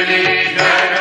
Hare